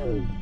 Oh.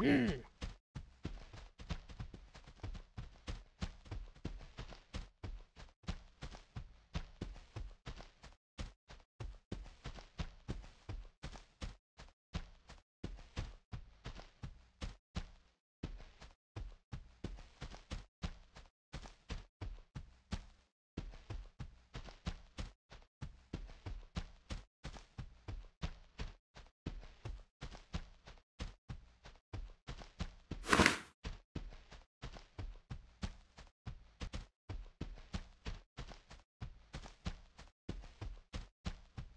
Mm.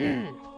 Yeah.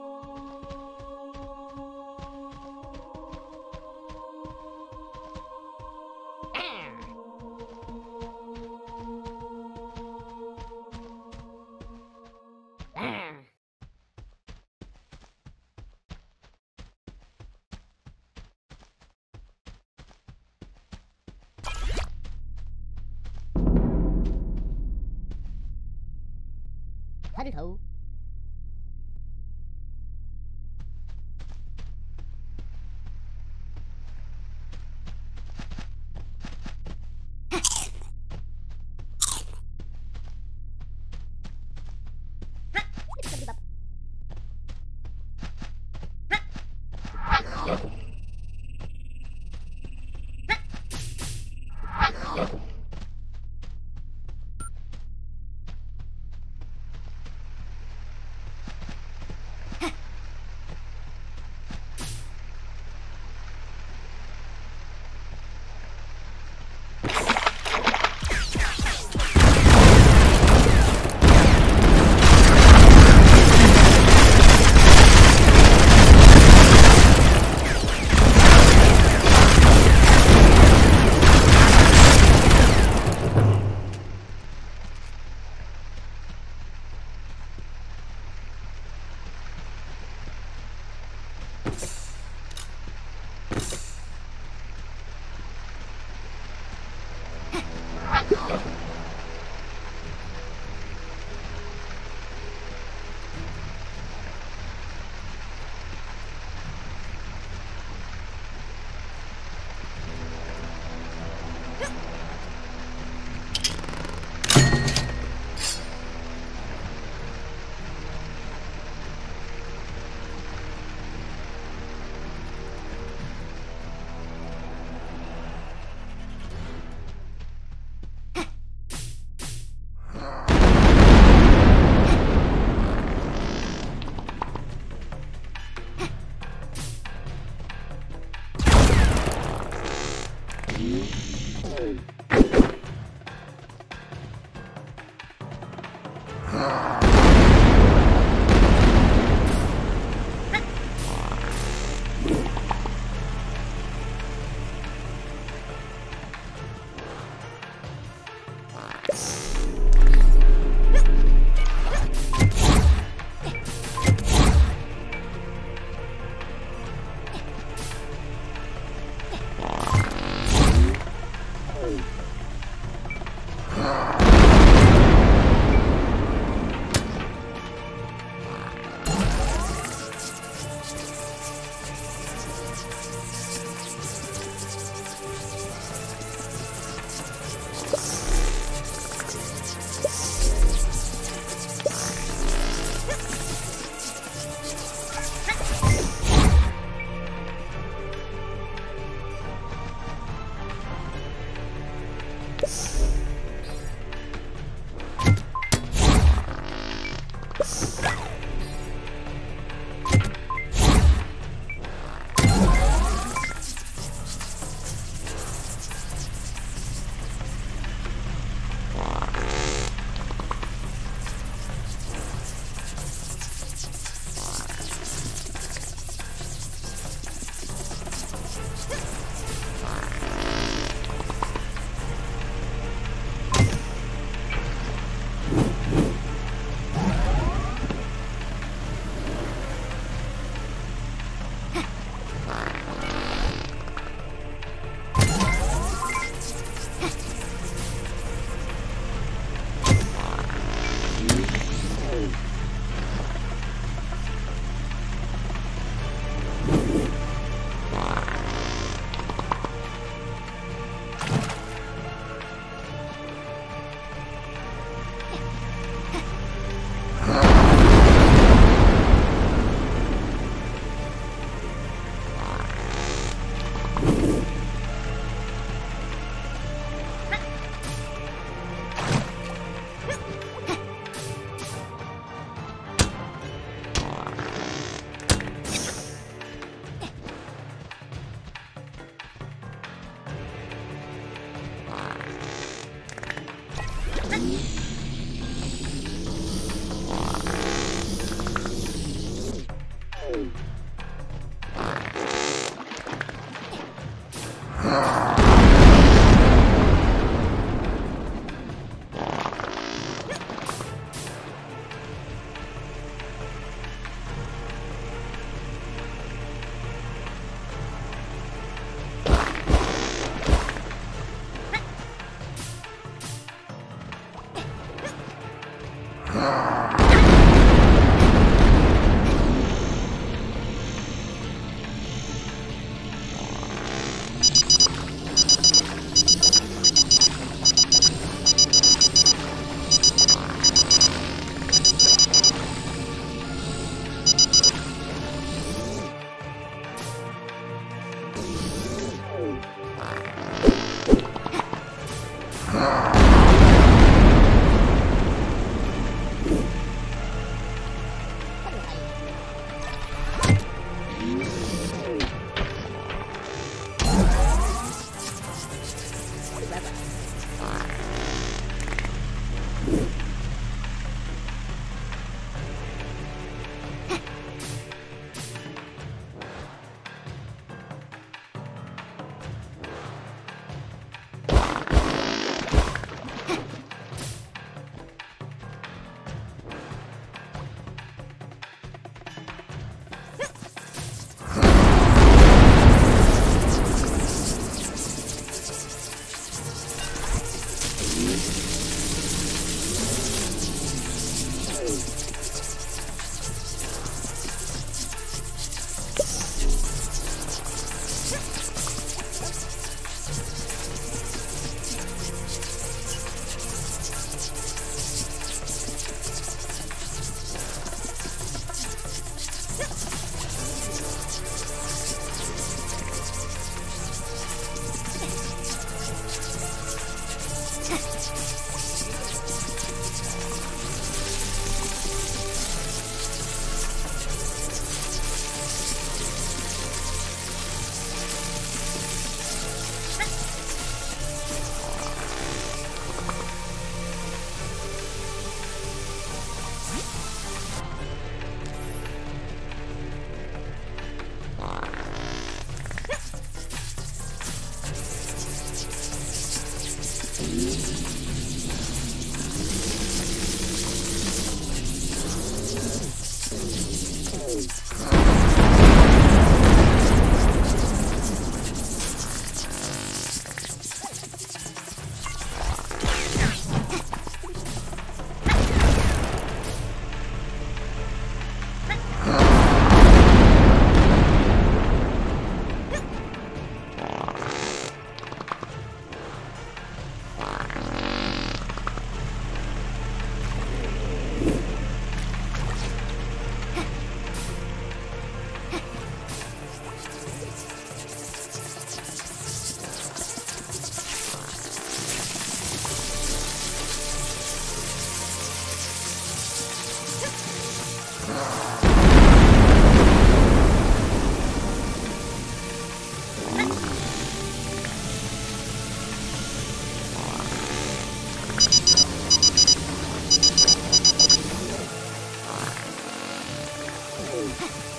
Yeah.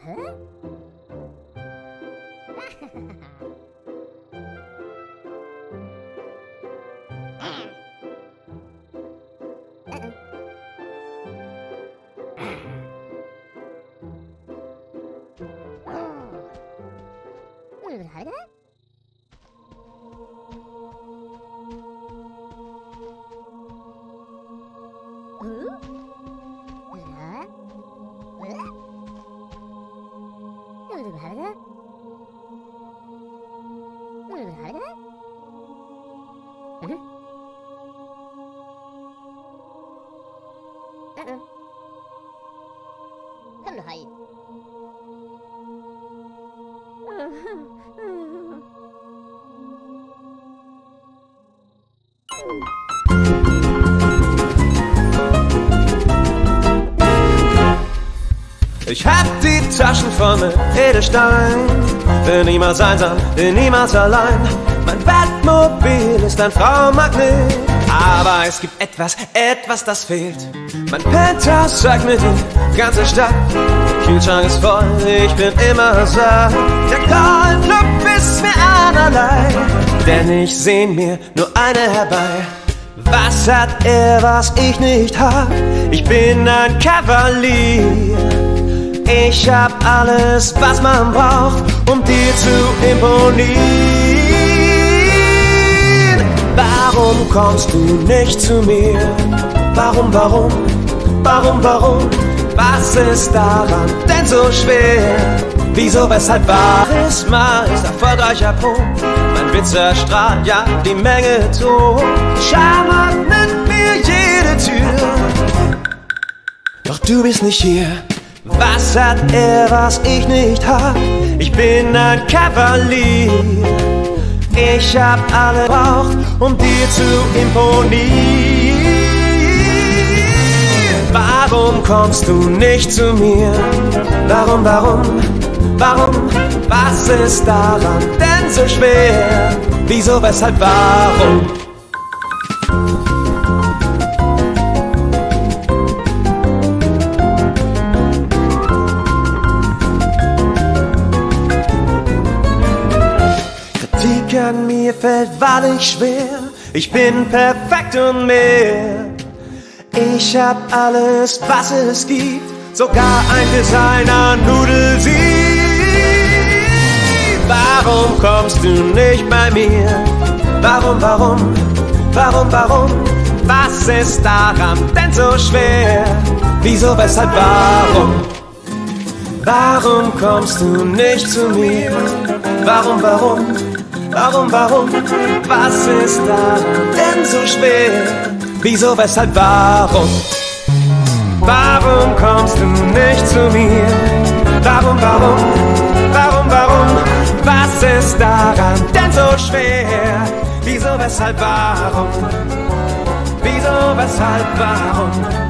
Huh? Taschen mit Edelstein. Bin niemals einsam, bin niemals allein. Mein Bettmobil ist ein Frauenmagnet. Aber es gibt etwas, etwas, das fehlt. Mein Penthouse zeigt mir die ganze Stadt. Kühlschrank ist voll, ich bin immer satt. Der Golfclub ist mir einerlei. Denn ich sehn mir nur eine herbei. Was hat er, was ich nicht hab? Ich bin ein Kavalier. Ich hab alles, was man braucht, um dir zu imponieren. Warum kommst du nicht zu mir? Warum, warum, warum, warum? Was ist daran denn so schwer? Wieso, weshalb, Charisma ist erfolgreicher Punkt. Mein Witz erstrahlt, ja, die Menge tot. Charme öffnet mir jede Tür. Doch du bist nicht hier. Was hat er, was ich nicht hab? Ich bin ein Kavalier. Ich hab alle braucht, um dir zu imponieren. Warum kommst du nicht zu mir? Warum, warum, warum? Was ist daran denn so schwer? Wieso, weshalb, warum? Fällt wahrlich schwer. Ich bin perfekt und mehr. Ich hab alles, was es gibt, sogar ein Designer Nudelsieb. Warum kommst du nicht bei mir? Warum, warum, warum, warum? Was ist daran denn so schwer? Wieso, weshalb, warum? Warum kommst du nicht zu mir? Warum, warum, warum, warum? Was ist daran denn so schwer? Wieso, weshalb, warum? Warum kommst du nicht zu mir? Warum, warum, warum, warum? Was ist daran denn so schwer? Wieso, weshalb, warum? Wieso, weshalb, warum?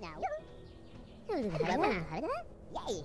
now. Yay!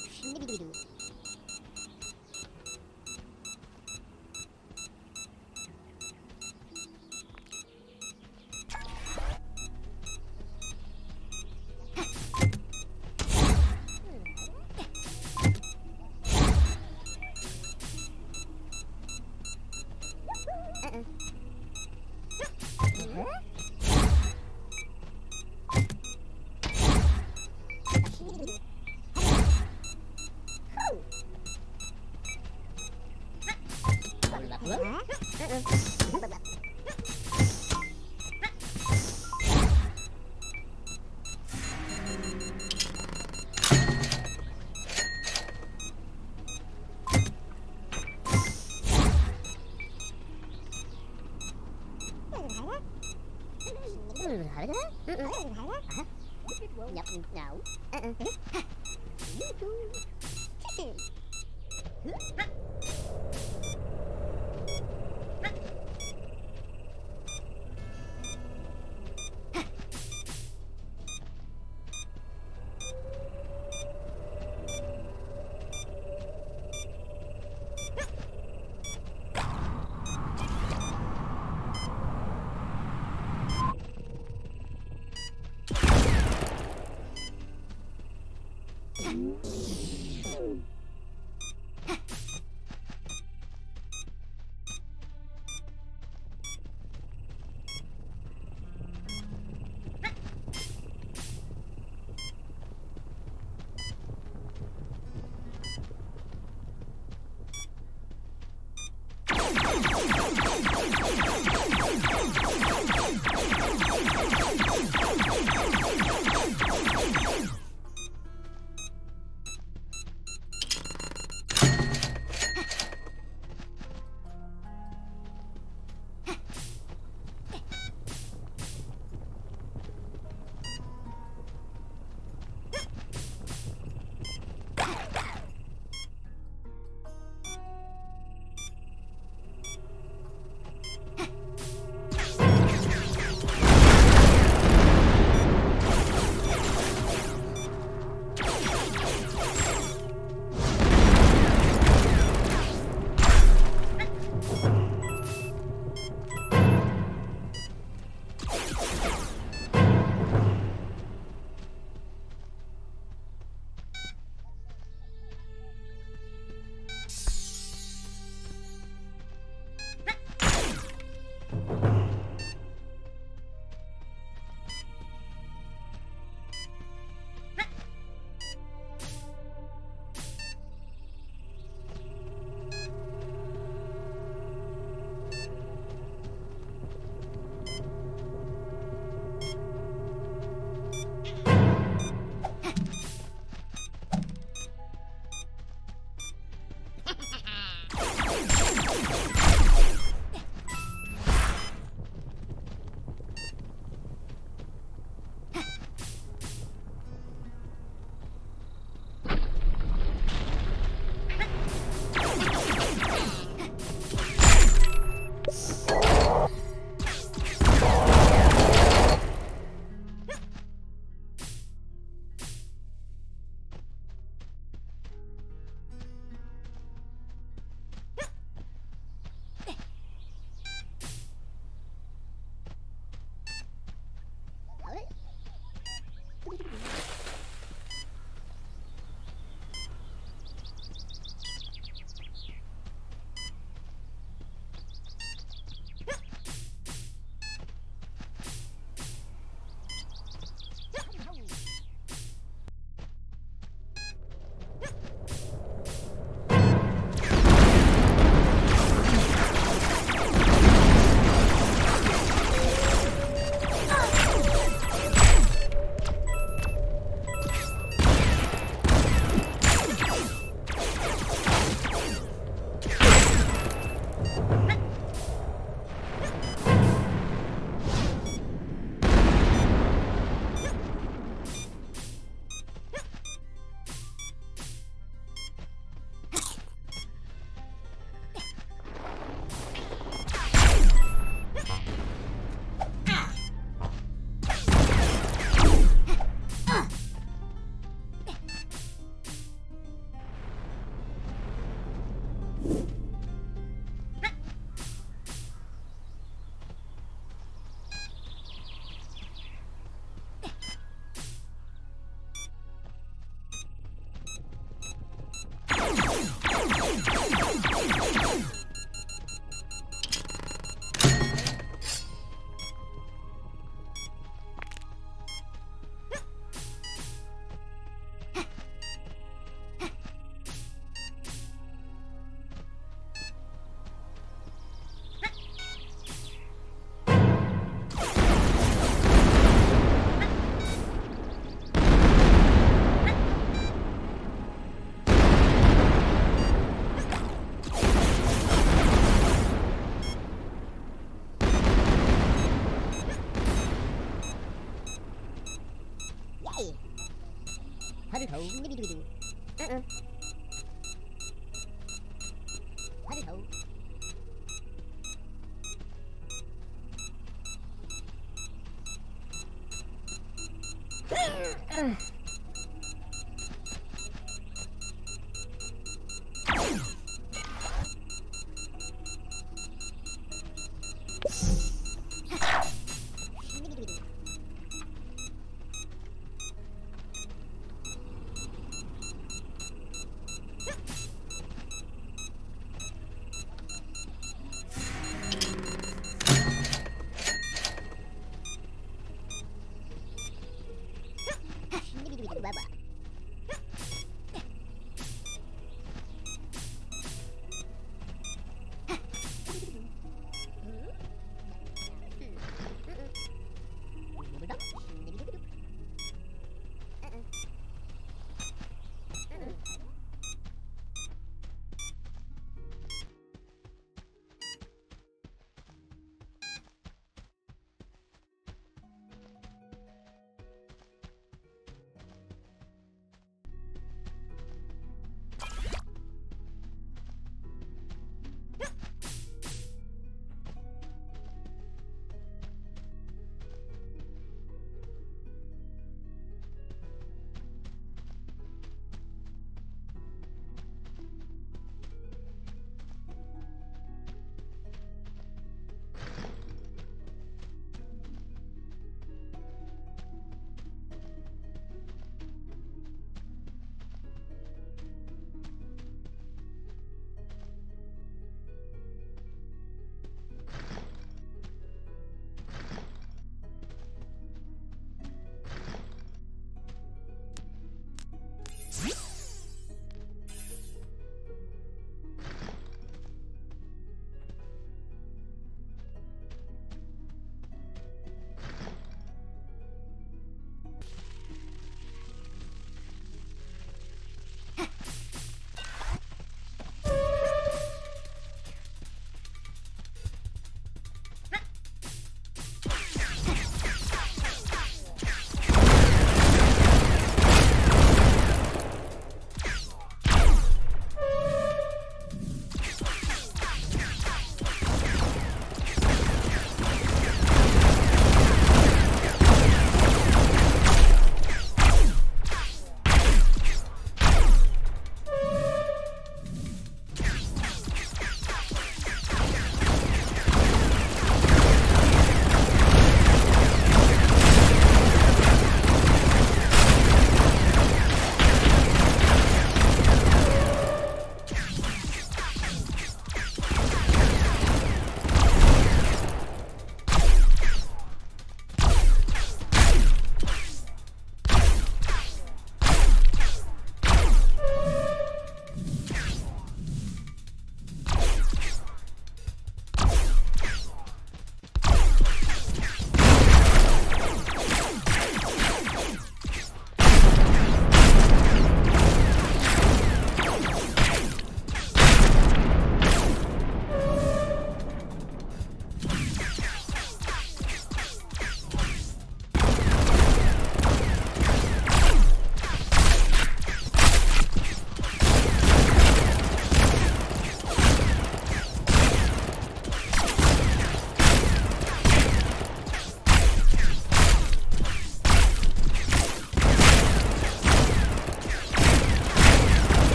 individual.